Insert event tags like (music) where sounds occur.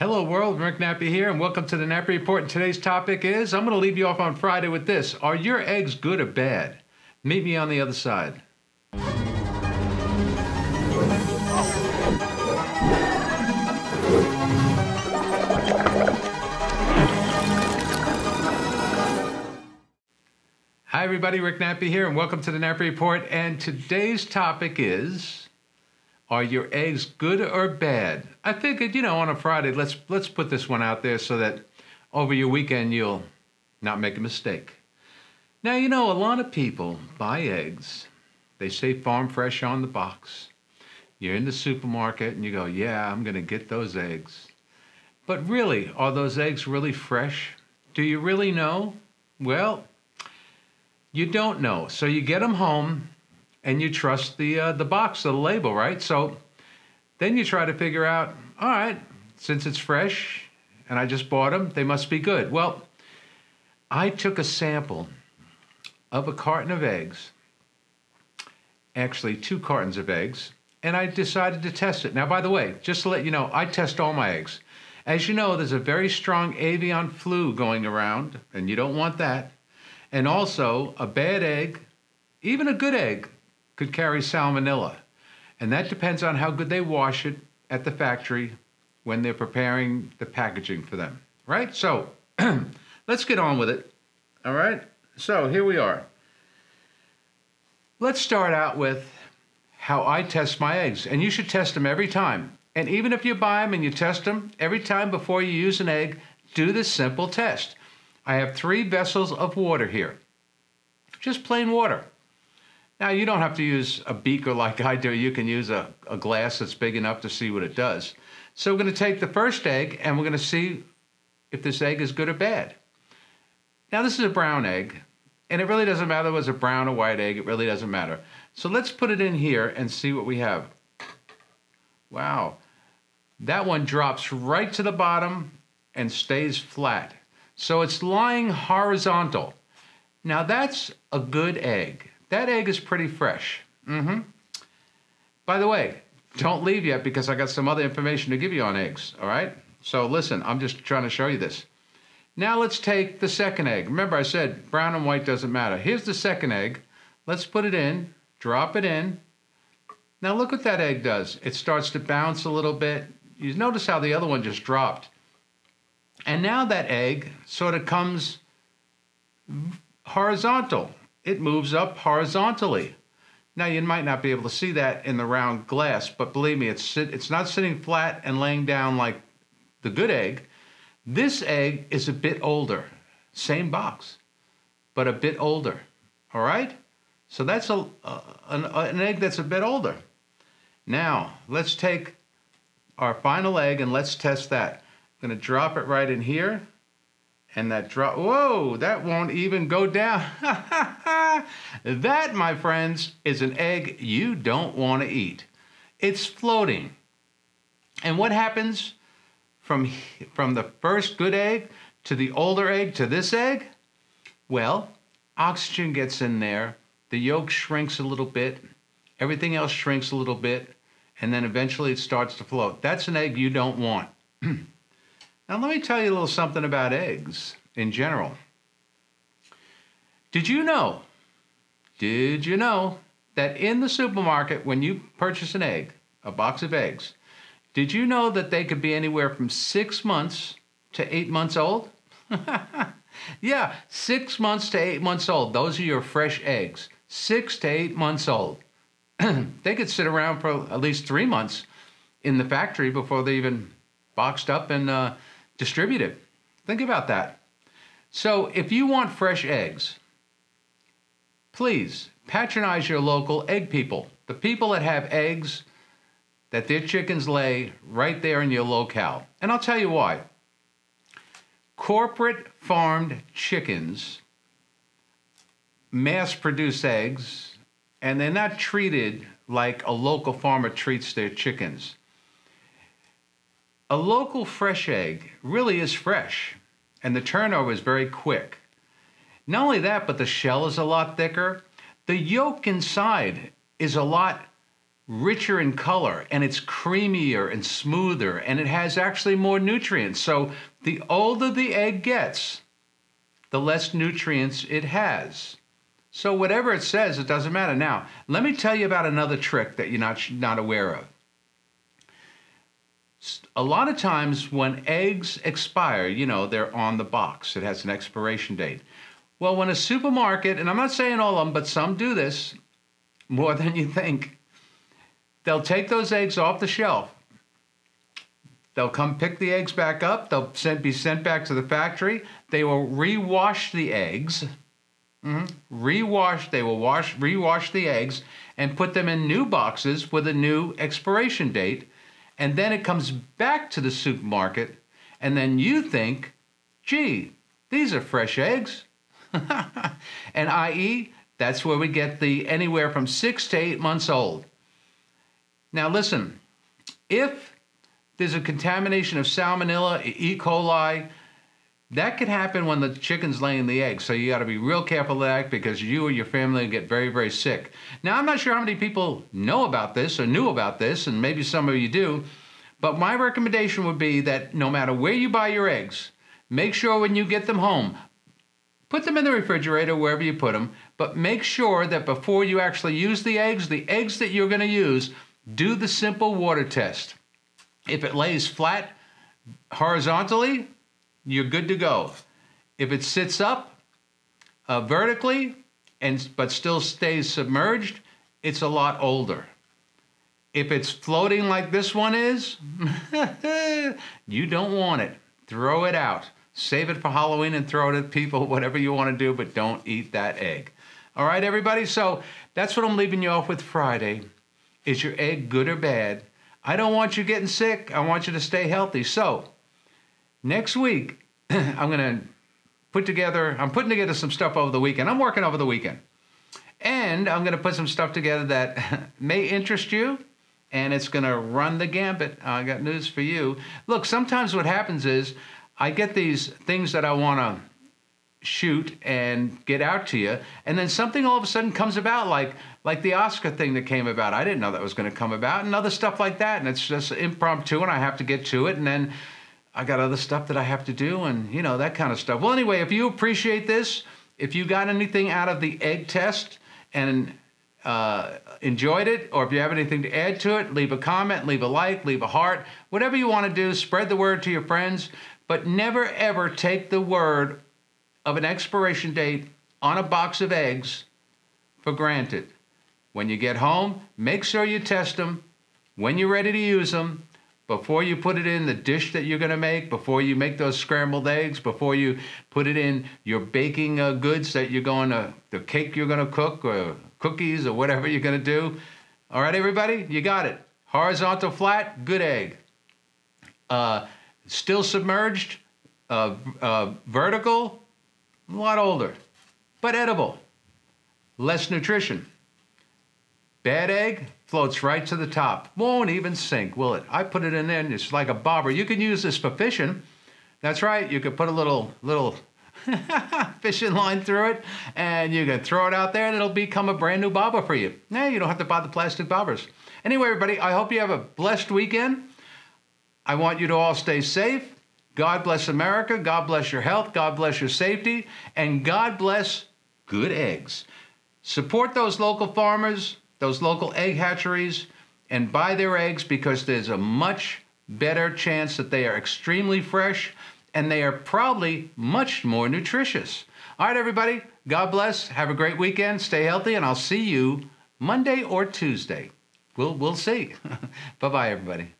Hello, world. Rick Nappi here, and welcome to the Nappi Report. And today's topic is I'm going to leave you off on Friday with this Are your eggs good or bad? Meet me on the other side. Hi, everybody. Rick Nappi here, and welcome to the Nappi Report. And today's topic is are your eggs good or bad? I figured, you know, on a Friday, let's let's put this one out there so that over your weekend you'll not make a mistake. Now, you know, a lot of people buy eggs. They say farm fresh on the box. You're in the supermarket and you go, "Yeah, I'm going to get those eggs." But really, are those eggs really fresh? Do you really know? Well, you don't know. So you get them home and you trust the uh, the box, the label, right? So then you try to figure out, all right, since it's fresh and I just bought them, they must be good. Well, I took a sample of a carton of eggs, actually two cartons of eggs, and I decided to test it. Now, by the way, just to let you know, I test all my eggs. As you know, there's a very strong avian flu going around, and you don't want that. And also, a bad egg, even a good egg, could carry salmonella. And that depends on how good they wash it at the factory when they're preparing the packaging for them. Right? So (clears throat) let's get on with it. All right? So here we are. Let's start out with how I test my eggs. And you should test them every time. And even if you buy them and you test them, every time before you use an egg, do this simple test. I have three vessels of water here. Just plain water. Now, you don't have to use a beaker like I do. You can use a, a glass that's big enough to see what it does. So we're going to take the first egg and we're going to see if this egg is good or bad. Now, this is a brown egg, and it really doesn't matter whether it's a brown or white egg. It really doesn't matter. So let's put it in here and see what we have. Wow. That one drops right to the bottom and stays flat. So it's lying horizontal. Now that's a good egg. That egg is pretty fresh. Mm-hmm. By the way, don't leave yet because I got some other information to give you on eggs, all right? So listen, I'm just trying to show you this. Now let's take the second egg. Remember I said brown and white doesn't matter. Here's the second egg. Let's put it in, drop it in. Now look what that egg does. It starts to bounce a little bit. You notice how the other one just dropped. And now that egg sort of comes horizontal it moves up horizontally. Now you might not be able to see that in the round glass, but believe me, it's it's not sitting flat and laying down like the good egg. This egg is a bit older, same box, but a bit older. All right, so that's a, an, an egg that's a bit older. Now let's take our final egg and let's test that. I'm going to drop it right in here and that drop, whoa, that won't even go down. (laughs) that, my friends, is an egg you don't want to eat. It's floating. And what happens from, from the first good egg to the older egg to this egg? Well, oxygen gets in there, the yolk shrinks a little bit, everything else shrinks a little bit, and then eventually it starts to float. That's an egg you don't want. (clears throat) Now, let me tell you a little something about eggs in general. Did you know? Did you know that in the supermarket, when you purchase an egg, a box of eggs, did you know that they could be anywhere from six months to eight months old? (laughs) yeah, six months to eight months old. Those are your fresh eggs. Six to eight months old. (clears throat) they could sit around for at least three months in the factory before they even boxed up and uh, distributed. Think about that. So if you want fresh eggs, please patronize your local egg people, the people that have eggs that their chickens lay right there in your locale. And I'll tell you why. Corporate farmed chickens mass produce eggs and they're not treated like a local farmer treats their chickens. A local fresh egg really is fresh, and the turnover is very quick. Not only that, but the shell is a lot thicker. The yolk inside is a lot richer in color and it's creamier and smoother and it has actually more nutrients. So the older the egg gets, the less nutrients it has. So whatever it says, it doesn't matter. Now, let me tell you about another trick that you're not, not aware of. A lot of times when eggs expire, you know, they're on the box. It has an expiration date. Well, when a supermarket, and I'm not saying all of them, but some do this more (laughs) than you think, they'll take those eggs off the shelf. They'll come pick the eggs back up. They'll send, be sent back to the factory. They will rewash the eggs Mm-hmm. Rewash, they will wash, rewash the eggs and put them in new boxes with a new expiration date. And then it comes back to the supermarket. And then you think, gee, these are fresh eggs. (laughs) and i.e., that's where we get the anywhere from six to eight months old. Now, listen, if there's a contamination of salmonella, E. coli, that could happen when the chicken's laying the eggs, so you got to be real careful of that because you or your family get very, very sick. Now, I'm not sure how many people know about this or knew about this, and maybe some of you do, but my recommendation would be that no matter where you buy your eggs, make sure when you get them home, put them in the refrigerator wherever you put them, but make sure that before you actually use the eggs, the eggs that you're going to use, do the simple water test. If it lays flat horizontally, you're good to go. If it sits up uh, vertically and but still stays submerged, it's a lot older. If it's floating like this one is, (laughs) you don't want it. Throw it out. Save it for Halloween and throw it at people, (laughs) whatever you want to do, but don't eat that egg. All right, everybody? So that's what I'm leaving you off with Friday. Is your egg good or bad? I don't want you getting sick. I want you to stay healthy. So, next week, (clears throat) I'm going to put together, I'm putting together some stuff over the weekend. I'm working over the weekend. And I'm going to put some stuff together that (laughs) may interest you, and it's going to run the gambit. I got news for you. Look, sometimes what happens is I get these things that I want to shoot and get out to you, and then something all of a sudden comes about, like like the Oscar thing that came about. I didn't know that was going to come about, and other stuff like that. And it's just impromptu, and I have to get to it, and then I got other stuff that I have to do and, you know, that kind of stuff. Well, anyway, if you appreciate this, if you got anything out of the egg test and uh, enjoyed it, or if you have anything to add to it, leave a comment, leave a like, leave a heart, whatever you want to do, spread the word to your friends, but never ever take the word of an expiration date on a box of eggs for granted. When you get home, make sure you test them. When you're ready to use them, before you put it in the dish that you're going to make, before you make those scrambled eggs, before you put it in your baking uh, goods that you're going to, the cake you're going to cook, or cookies, or whatever you're going to do. All right, everybody, you got it. Horizontal flat, good egg. Uh, still submerged, uh, uh vertical, a lot older, but edible. Less nutrition. Bad egg, floats right to the top. Won't even sink, will it? I put it in there and it's like a bobber. You can use this for fishing. That's right. You could put a little little (laughs) fishing line through it and you can throw it out there and it'll become a brand new bobber for you. Now you don't have to buy the plastic bobbers. Anyway, everybody, I hope you have a blessed weekend. I want you to all stay safe. God bless America. God bless your health. God bless your safety. And God bless good eggs. Support those local farmers those local egg hatcheries and buy their eggs because there's a much better chance that they are extremely fresh and they are probably much more nutritious. All right, everybody, God bless. Have a great weekend. Stay healthy, and I'll see you Monday or Tuesday. We'll, we'll see. (laughs) bye bye, everybody.